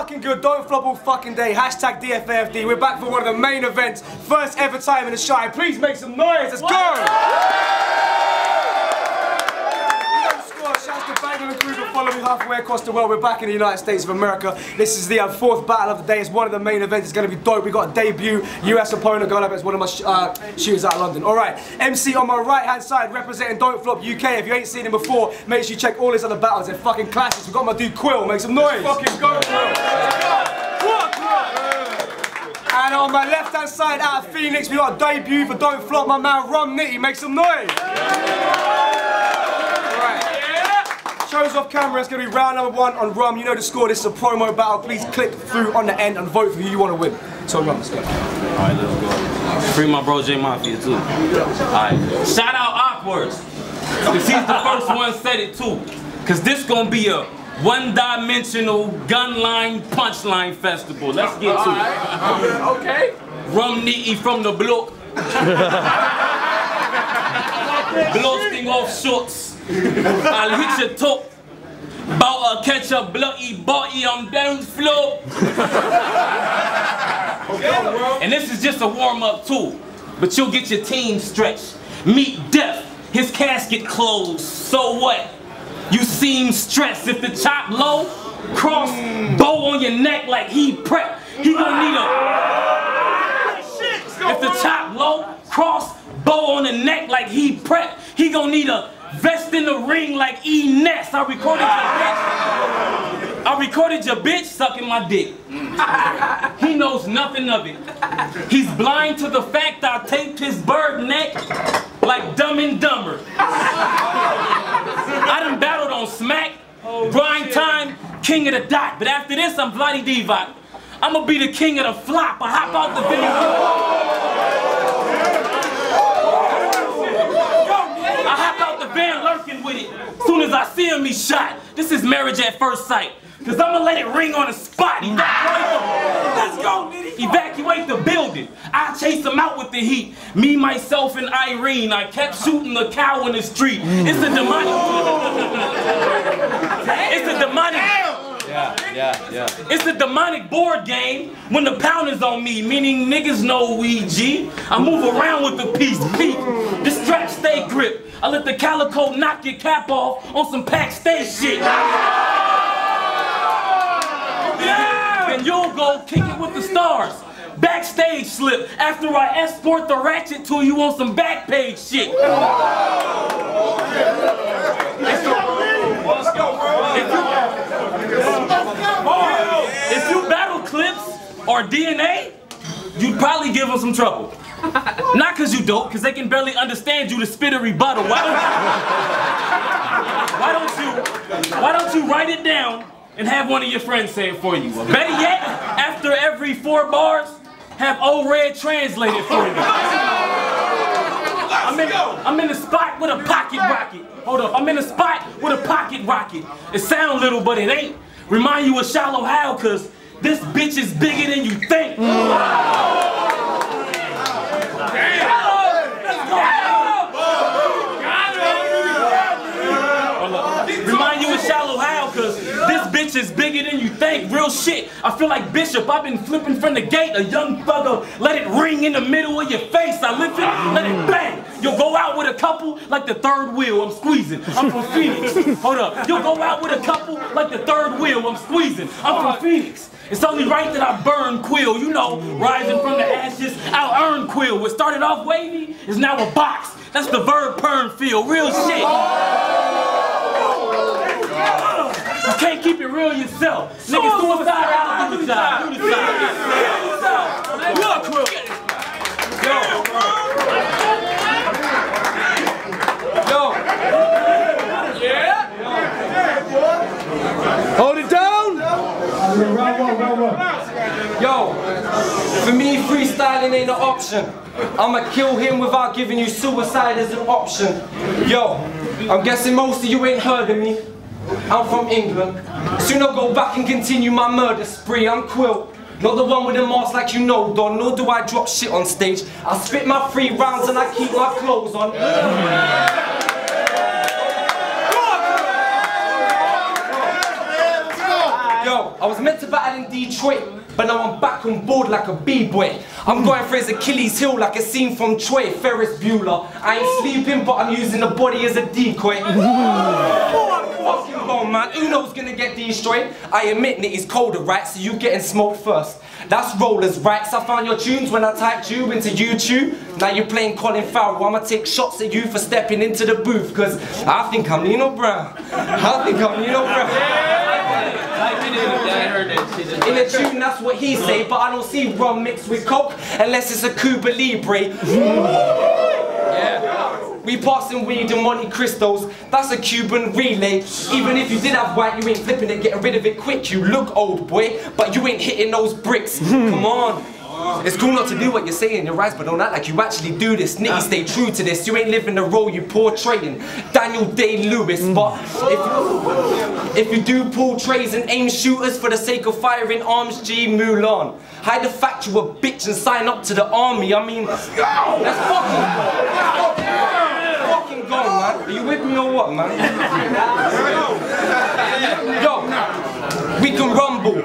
fucking good. Don't flop all fucking day. Hashtag DFAFD. We're back for one of the main events. First ever time in the Chi. Please make some noise. Let's go. Follow me halfway across the world. We're back in the United States of America. This is the uh, fourth battle of the day. It's one of the main events. It's going to be dope. We got a debut US opponent going up against one of my sh uh, shooters out of London. All right, MC on my right hand side representing Don't Flop UK. If you ain't seen him before, make sure you check all his other battles. They're fucking classics. We got my dude Quill. Make some noise. Let's fucking go, Quill. And on my left hand side out of Phoenix, we got a debut for Don't Flop, my man Rum Nitty. Make some noise. Shows off camera, it's going to be round number one on Rum. You know the score, this is a promo battle. Please click through on the end and vote for who you want to win. So Rum, let's go. Alright, let's go. Free my bro J Mafia too. Alright. Shout out Awkwards. Cause he's the first one said it too. Cause this gonna be a one-dimensional gun line punchline festival. Let's get to it. Okay. Rum Nitty from the block. Blasting off shots. I'll hit your top. Bout to catch a bloody body on down floor. and this is just a warm-up too. But you'll get your team stretched. Meet death, his casket closed. So what? You seem stressed. If the chop low, cross bow on your neck like he prep. He gonna need a. If the chop low, cross bow on the neck like he prep. He gonna need a vest in the ring like E Ness. I recorded your bitch. I recorded your bitch sucking my dick. He knows nothing of it. He's blind to the fact I taped his bird neck like Dumb and Dumber. I done battled on Smack, Grind Time, King of the Dot. But after this, I'm Vlade Divac. I'ma be the king of the flop. I hop out the video. I hop out the van lurking with it. Soon as I see him, he shot. This is marriage at first sight. Cause I'ma let it ring on the spot. Evacuate the, let's go, nitty. Evacuate the building. I chase him out with the heat. Me, myself, and Irene. I kept shooting the cow in the street. It's a demonic. it's a demonic. Yeah, yeah, yeah. It's a demonic board game when the pound is on me, meaning niggas know we G. I move around with the piece, peak. The strap stay grip. I let the calico knock your cap off on some pack stay shit. Then you'll go kick it with the stars. Backstage slip after I escort the ratchet to you on some back page shit. If you, if you battle clips or DNA, you'd probably give them some trouble. Not cause you dope, cause they can barely understand you to spit a rebuttal. Why don't, you, why don't you why don't you write it down and have one of your friends say it for you? Better yet, after every four bars, have old red translated for you. I'm in, I'm in the spot with a pocket rocket. Hold up, I'm in the spot with a pocket rocket. It sound little, but it ain't. Remind you of Shallow Hal, cause this bitch is bigger than you think. Remind you Shallow Hal, cause this bitch is bigger than you think. Real shit. I feel like Bishop. I've been flipping from the gate. A young thugger. Let it ring in the middle of your face. I lift it, let it bang. You'll go out with a couple like the third wheel. I'm squeezing. I'm from Phoenix. Hold up. You'll go out with a couple like the third wheel. I'm squeezing. I'm from Phoenix. It's only right that I burn Quill, you know, rising from the ashes, I'll earn Quill. What started off wavy is now a box. That's the verb perm feel, real shit. You can't keep it real yourself. Nigga, suicide out, do the job, do the job. Look, Quill. Yo. Yo. Yeah? Hold it down. Yo, for me, freestyling ain't an option. I'ma kill him without giving you suicide as an option. Yo, I'm guessing most of you ain't heard of me. I'm from England. Soon I'll go back and continue my murder spree. I'm Quill. Not the one with the mask like you know, Don, nor do I drop shit on stage. I spit my three rounds and I keep my clothes on. Yo, I was meant to battle in Detroit, but now I'm back on board like a b-boy. I'm going for his Achilles heel like a scene from Troy, Ferris Bueller. I ain't sleeping, but I'm using the body as a decoy. Fucking bone, man. Uno's gonna get destroyed. I admit Nitty's colder, right? So you getting smoked first. That's rollers, right? So I found your tunes when I typed you into YouTube. Now you're playing Colin Farrell. I'ma take shots at you for stepping into the booth, cause I think I'm Nino Brown. I think I'm Nino Brown. In a tune, that's what he say, but I don't see rum mixed with coke unless it's a Cuba Libre. Yeah. We passing weed and Monte Cristos, that's a Cuban relay. Even if you did have white, you ain't flipping it, getting rid of it quick. You look old, boy, but you ain't hitting those bricks. Come on. It's cool not to do what you're saying, you're right, but don't act like you actually do this. Nitty, stay true to this. You ain't living the role you portraying. Daniel Day Lewis, mm. but if, if you do pull trays and aim shooters for the sake of firing arms, G Mulan. Hide the fact you a bitch and sign up to the army. I mean, let's go. Let's fucking go. Man. Are you with me or what, man? Yo, we can rumble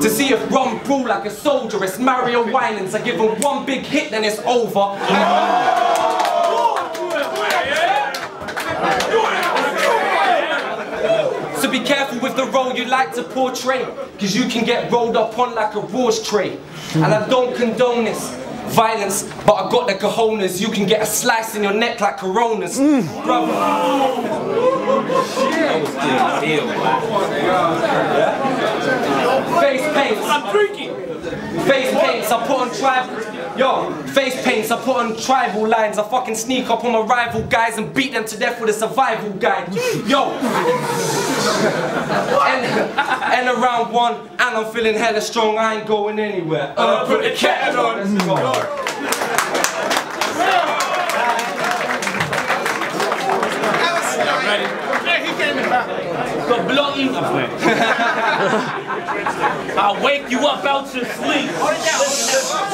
to see if rum brawl like a soldier. It's Mario Winans. I give him one big hit, then it's over. So be careful with the role you like to portray, because you can get rolled up on like a Raw's tray. And I don't condone this violence, but I got the cojones. You can get a slice in your neck like coronas. Mm. Brother. Face paints. I'm drinking. Face paints, I put on tribal. Yo, face paints, I put on tribal lines. I fucking sneak up on my rival guys and beat them to death with a survival guide. Yo. And, and around one, and I'm feeling hella strong. I ain't going anywhere. Uh, put the cat on. Let's go. Yeah, he came in back. The bloody I'll wake you up out your sleep. Hold it down.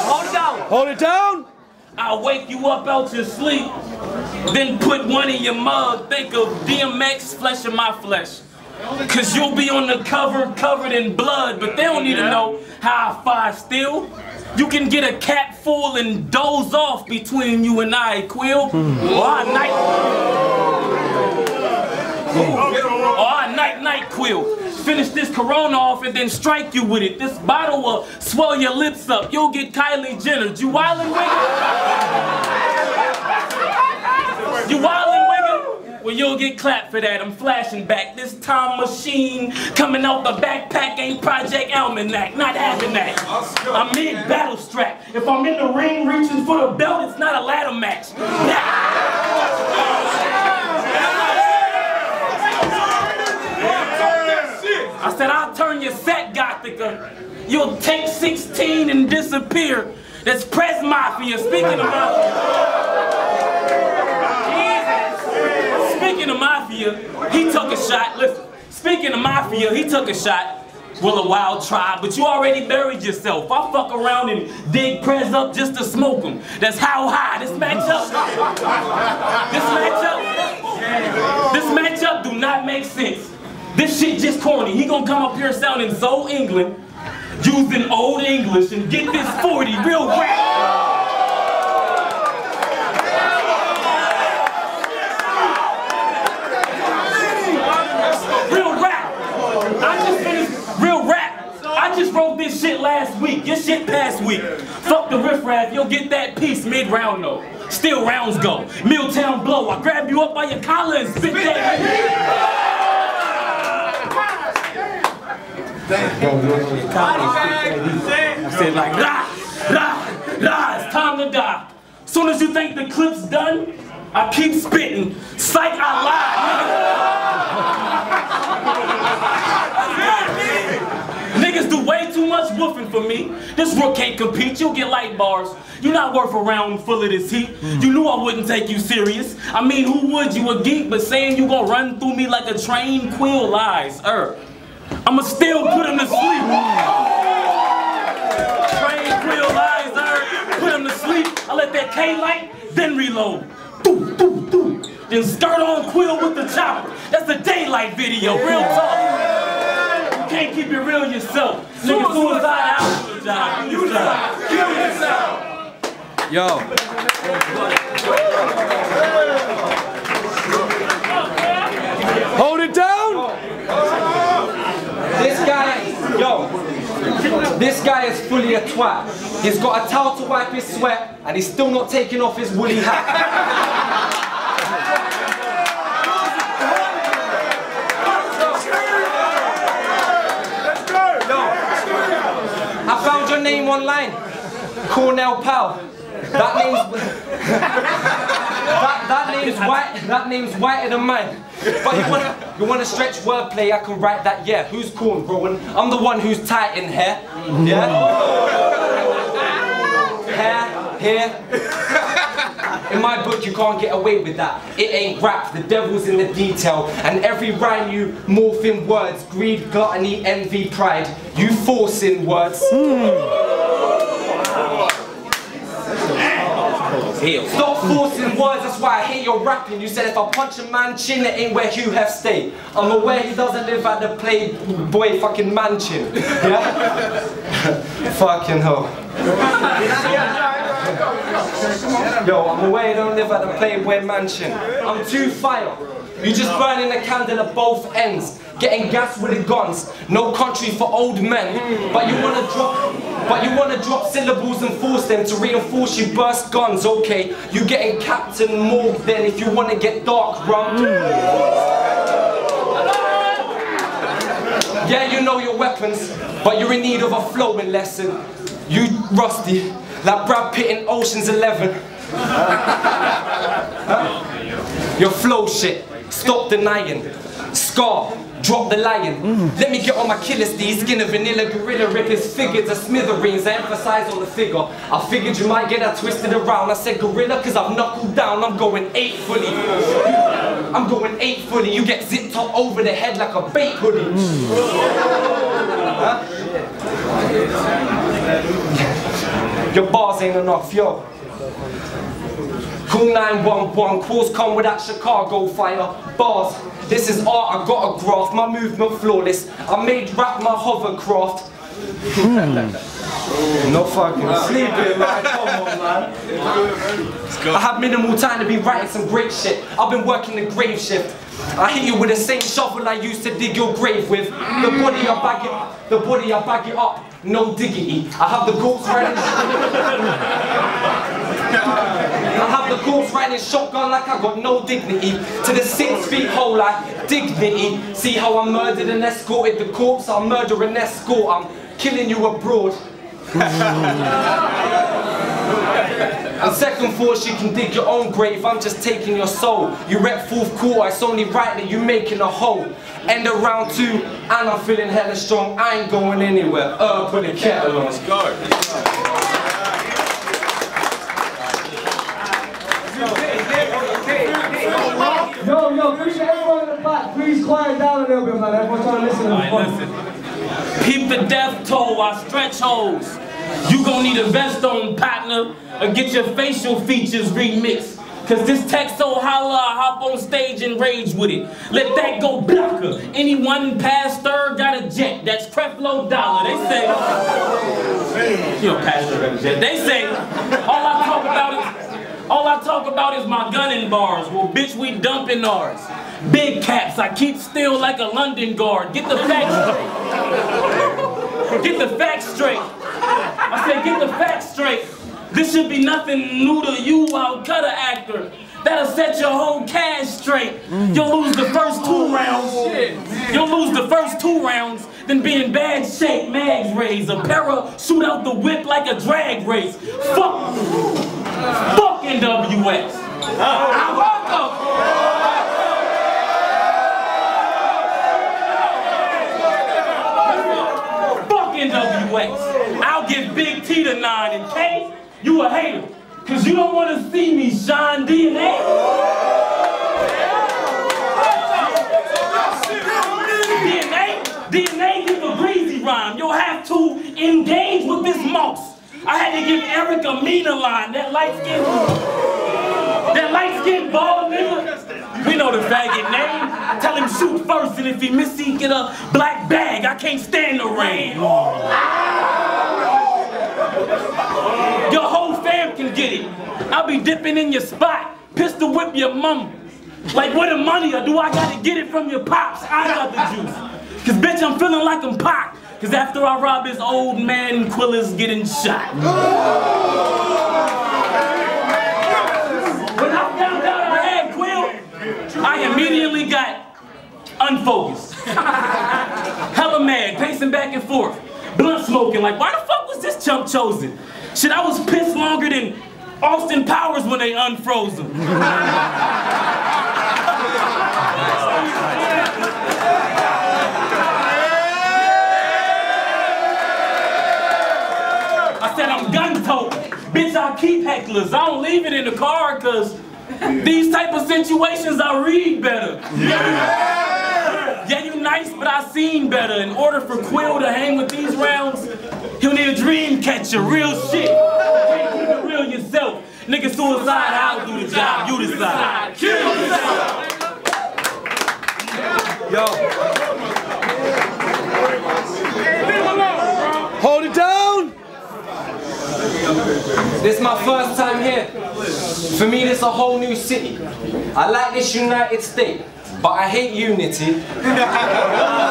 Hold it down. Hold it down. I'll wake you up out your sleep. Then put one in your mug. Think of DMX, flesh of my flesh. Cause you'll be on the cover covered in blood, but they don't need to know how I fight still. You can get a cap full and doze off between you and I, Quill. Hmm. Or I night. Oh. Or I night night Quill. Finish this corona off and then strike you with it. This bottle will swell your lips up. You'll get Kylie Jenner. You wildin' wigger? You wildin'? Well, you'll get clapped for that. I'm flashing back. This time machine coming out the backpack ain't Project Almanac. Not having that. I'm mid battle strap. If I'm in the ring reaching for the belt, it's not a ladder match. I said, I'll turn your set Gothica. You'll take 16 and disappear. That's Prez Mafia. Speaking of Mafia. Speaking of Mafia, he took a shot. Listen, speaking of Mafia, he took a shot. Well, a wild tribe, but you already buried yourself. I fuck around and dig Prez up just to smoke him. That's how high this matchup. This matchup. This matchup do not make sense. This shit just corny. He gonna come up here sounding so England, using old English, and get this 40 real rap. Real rap. I just finished real rap. I just wrote this shit last week. Your shit past week. Fuck the riffraff. You'll get that piece mid round though. Still rounds go. Milltown blow. I grab you up by your collar and spit that. I said like, rah, rah, rah, it's time to die. Soon as you think the clip's done, I keep spitting. Psych, I lied. Niggas do way too much woofing for me. This rook can't compete. You'll get light bars. You're not worth a round full of this heat. You knew I wouldn't take you serious. I mean, who would? You a geek, but saying you gonna run through me like a train quill lies. Er, I'ma still put him to sleep. Train quill lies. Er, put him to sleep. I let that K light, then reload. Doo, doo, doo. Then skirt on quill with the chopper. That's a daylight video. Real talk. Can't keep it real yourself. Nigga, suicide out. Do the job. Do the job. Yo, Hold it down. this guy, yo, this guy is fully a twat. He's got a towel to wipe his sweat, and he's still not taking off his woolly hat. Name online, Cornell Powell. That name's that, that name's white. That name's whiter than mine. But you want you want to stretch wordplay? I can write that. Yeah. Who's corn, bro? And I'm the one who's tight in hair. Yeah. hair, hair. In my book, you can't get away with that. It ain't rap. The devil's in the detail. And every rhyme you morph in words: greed, gluttony, envy, pride. You force in words. Stop forcing words, that's why I hate your rapping. You said if I punch a man chin, it ain't where Hugh Hef stay. I'm aware he doesn't live at the Playboy fucking mansion. Yeah? fucking hell. Yo, I'm aware you don't live at the Playboy mansion. I'm too fire. You just burning the candle at both ends. Getting gas with the guns. No country for old men. But you wanna drop but you wanna drop syllables and force them to reinforce you burst guns, okay? You getting Captain Morg then if you wanna get dark, rum. Yeah, you know your weapons, but you're in need of a flowing lesson. You rusty, like Brad Pitt in Ocean's Eleven. Huh? Your flow shit, stop denying. Scar, drop the lion. Let me get on my killer steed, skin of vanilla gorilla, rip his figure to smithereens. I emphasize on the figure. I figured you might get that twisted around. I said gorilla cause I've knuckled down, I'm going eight fully. I'm going eight fully. You get zipped up over the head like a bait hoodie. Huh? Your bars ain't enough, yo. Call 911, calls come with that Chicago fire. Bars, this is art, I got a graph, my movement flawless. I made rap my hovercraft. Hmm. no fucking sleeping, man. Come on, man. I have minimal time to be writing some great shit. I've been working the grave shift. I hit you with the same shovel I used to dig your grave with. The body I bag it, the body I bag it up. No diggity. I have the corpse riding. I have the corpse riding shotgun like I got no dignity. To the six feet hole like dignity. See how I murdered and escorted the corpse? I'll murder and escort. I'm killing you abroad. And second thought, you can dig your own grave. I'm just taking your soul. You rep fourth quarter, it's only right that you're making a hole. End of round two, and I'm feeling hella strong. I ain't going anywhere. Uh, put the kettle on. Let's go. Yo, yo, make sure everyone in the back, please quiet down a little bit, man. Everyone's trying to listen to the Alright, fun. listen. Peep the death toll I stretch holes. You gon' need a vest on, partner, or get your facial features remixed. Cause this text so holla, I hop on stage and rage with it. Let that go blocker. Anyone past third got a jet. That's Creflo Dollar. They say, you know, pastor got a jet. They say, all I talk about is, all I talk about is my gun gunning bars. Well, bitch, we dumping ours. Big caps, I keep still like a London guard. Get the facts straight. Get the facts straight. Said, get the facts straight. This should be nothing new to you, I'll cut an actor. That'll set your whole cash straight. Mm. Oh, You'll lose the first two rounds. You'll lose the first two rounds, then be in bad shape. Mags raise a para, shoot out the whip like a drag race. Fuck, fuck NWX. Ah. I welcome. Fuck NWX. I'll give Big T the nine in case you a hater. Cause you don't wanna see me shine DNA. DNA, give a breezy rhyme. You'll have to engage with this moss. I had to give Eric a Mina line. That light skin, that light skin bald nigga. We know the faggot name. Tell him shoot first, and if he miss, he get a black bag. I can't stand the rain. Your whole fam can get it. I'll be dipping in your spot, pistol whip your mum. Like where the money or do I gotta get it from your pops? I got the juice. Cause bitch, I'm feeling like I'm Pac. Cause after I rob his old man, Quilla's getting shot. When I found out I had Quill, I immediately got unfocused. Hella mad, pacing back and forth. Blunt smoking, like, why the fuck this chump chosen? Shit, I was pissed longer than Austin Powers when they unfroze him. I said I'm gun tote. Bitch, I keep hecklers. I don't leave it in the car because these type of situations I read better. Yeah, you nice, but I seen better. In order for Quill to hang with these rounds, he'll need a dream catcher, real shit. Can't keep it real yourself. Nigga suicide, I'll do the job, you decide. Kill yourself. Yo, Hold it down. this is my first time here. For me, this is a whole new city. I like this United States, but I hate unity.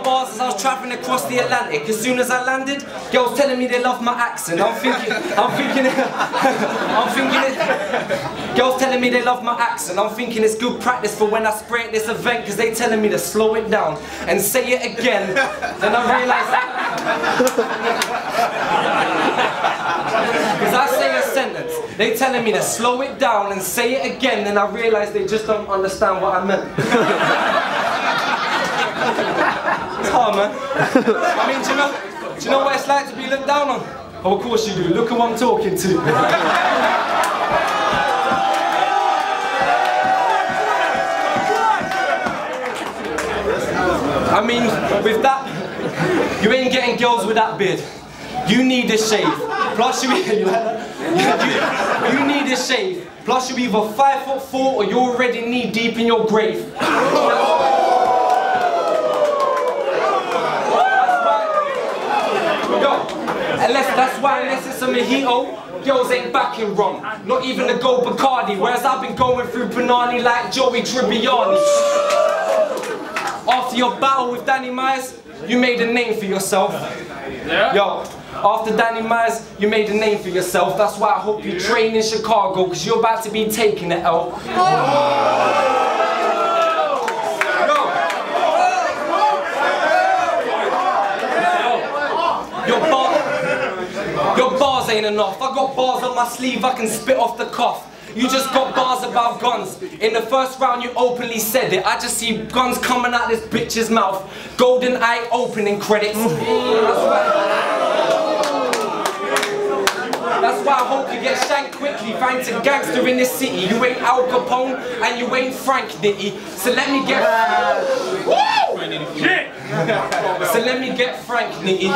Bars as I was traveling across the Atlantic. As soon as I landed, girls telling me they love my accent. I'm thinking, I'm thinking, it, I'm thinking it. Girls telling me they love my accent. I'm thinking it's good practice for when I spray at this event because they telling me to slow it down and say it again. Then I realized because I say a sentence, they telling me to slow it down and say it again. Then I realize they just don't understand what I meant. Hard, man. I mean, do you know, do you know what it's like to be looked down on? Oh, of course you do. Look who I'm talking to. I mean, with that, you ain't getting girls with that beard. You need a shave. Plus, you, you, you need a shave. Plus, you're either five foot four or you're already knee deep in your grave. Yo, unless that's why unless it's a mojito, girls ain't backing wrong. Not even the gold Bacardi. Whereas I've been going through Panani like Joey Tribbiani. After your battle with Danny Myers, you made a name for yourself. Yo, after Danny Myers, you made a name for yourself. That's why I hope you train in Chicago, because you're about to be taking the oh. L. Your bar, your bars ain't enough. I got bars on my sleeve I can spit off the cuff. You just got bars about guns. In the first round, you openly said it. I just see guns coming out this bitch's mouth. GoldenEye opening credits. That's why. That's why I hope you get shanked quickly. Thanks to gangster in this city. You ain't Al Capone and you ain't Frank Nitty. So let me get. So let me get frank, Nitty.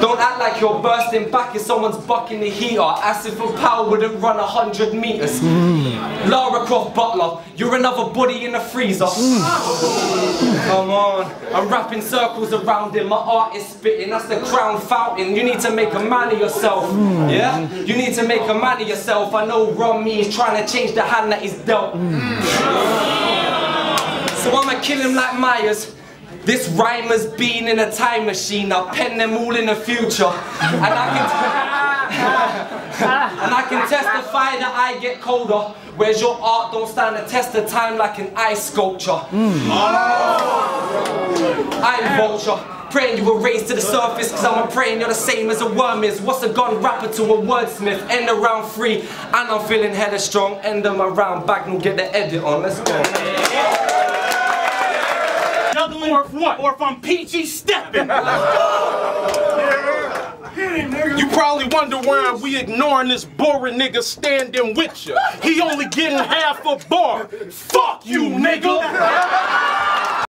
Don't act like you're bursting back if someone's bucking the heater. Acid for power wouldn't run a hundred meters. Mm. Lara Croft Butler, you're another body in the freezer. Mm. Come on, I'm wrapping circles around him. My art is spitting. That's the crown fountain. You need to make a man of yourself. Mm. Yeah, you need to make a man of yourself. I know Ron is trying to change the hand that he's dealt. So I'ma kill him like Myers. This rhymer's been in a time machine. I'll pen them all in the future. And I can And I can testify that I get colder. Whereas your art don't stand the test of time like an ice sculpture. Hmm. I'm vulture. Praying you were raised to the surface Cause I'm a praying you're the same as a worm is What's a gun rapper to a wordsmith End of round three And I'm feeling hella strong End of my round back and get the edit on Let's go Or what? Or if I'm PG stepping. You probably wonder why we ignoring this boring nigga standing with you. He only getting half a bar. Fuck you, nigga.